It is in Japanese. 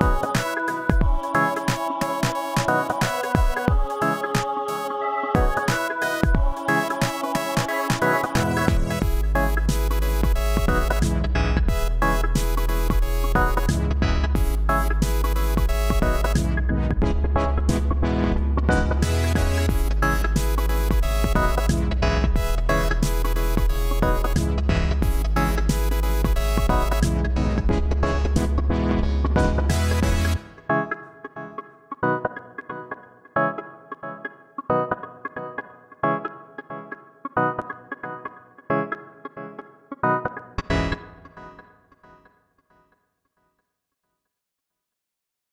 あ!